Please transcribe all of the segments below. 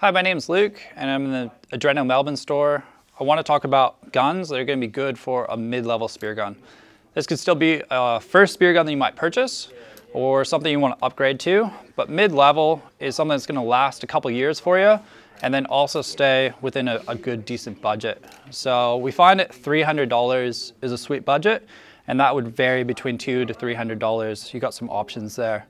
Hi, my name is Luke, and I'm in the Adreno Melbourne store. I want to talk about guns that are going to be good for a mid-level spear gun. This could still be a first spear gun that you might purchase, or something you want to upgrade to, but mid-level is something that's going to last a couple years for you, and then also stay within a, a good, decent budget. So we find that $300 is a sweet budget, and that would vary between two to $300. You got some options there.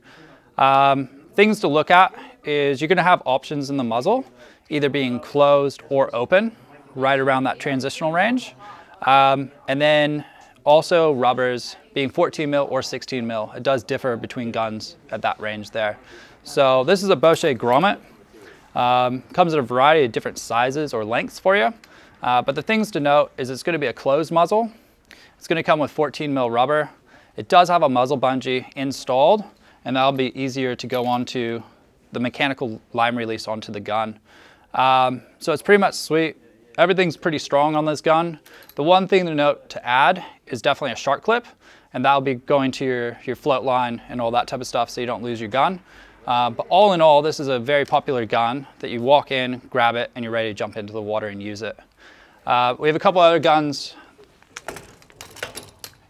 Um, things to look at is you're gonna have options in the muzzle, either being closed or open, right around that transitional range. Um, and then also rubbers being 14 mil or 16 mil. It does differ between guns at that range there. So this is a Beuchat grommet. Um, comes in a variety of different sizes or lengths for you. Uh, but the things to note is it's gonna be a closed muzzle. It's gonna come with 14 mil rubber. It does have a muzzle bungee installed and that'll be easier to go onto the mechanical line release onto the gun. Um, so it's pretty much sweet. Everything's pretty strong on this gun. The one thing to note to add is definitely a shark clip, and that'll be going to your, your float line and all that type of stuff so you don't lose your gun. Uh, but all in all, this is a very popular gun that you walk in, grab it, and you're ready to jump into the water and use it. Uh, we have a couple other guns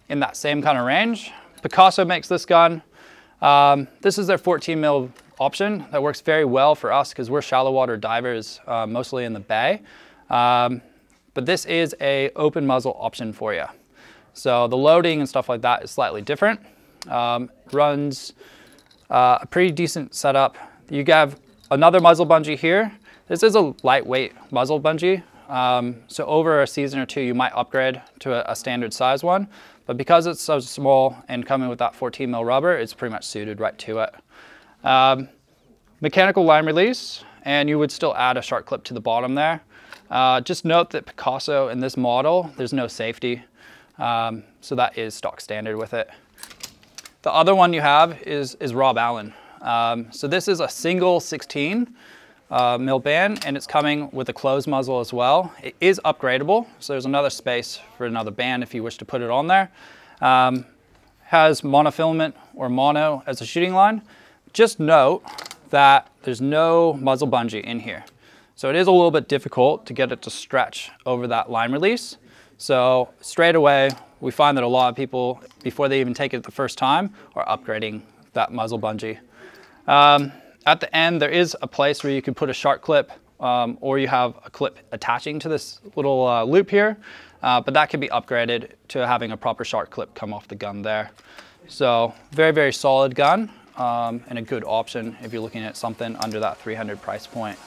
in that same kind of range. Picasso makes this gun. Um, this is their 14 mil option that works very well for us because we're shallow water divers, uh, mostly in the bay. Um, but this is a open muzzle option for you. So the loading and stuff like that is slightly different. Um, runs uh, a pretty decent setup. You have another muzzle bungee here. This is a lightweight muzzle bungee. Um, so over a season or two, you might upgrade to a, a, standard size one. But because it's so small and coming with that 14 mil rubber, it's pretty much suited right to it. Um, mechanical line release, and you would still add a shark clip to the bottom there. Uh, just note that Picasso in this model, there's no safety. Um, so that is stock standard with it. The other one you have is, is Rob Allen. Um, so this is a single 16 uh, mil band and it's coming with a closed muzzle as well. It is upgradable, so there's another space for another band if you wish to put it on there. Um, has monofilament or mono as a shooting line. Just note that there's no muzzle bungee in here. So it is a little bit difficult to get it to stretch over that line release. So straight away, we find that a lot of people, before they even take it the first time, are upgrading that muzzle bungee. Um, at the end, there is a place where you can put a shark clip um, or you have a clip attaching to this little uh, loop here, uh, but that can be upgraded to having a proper shark clip come off the gun there. So very, very solid gun um, and a good option if you're looking at something under that 300 price point.